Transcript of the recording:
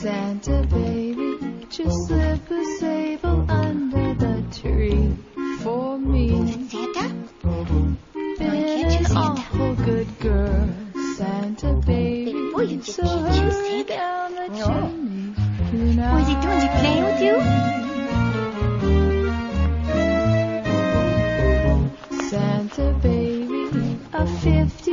Santa baby, just slip a sable under the tree for me. Santa? Been an awful good girl, Santa baby. Boy, you so you, hurry down the chimney tonight. Was Santa baby, a fifth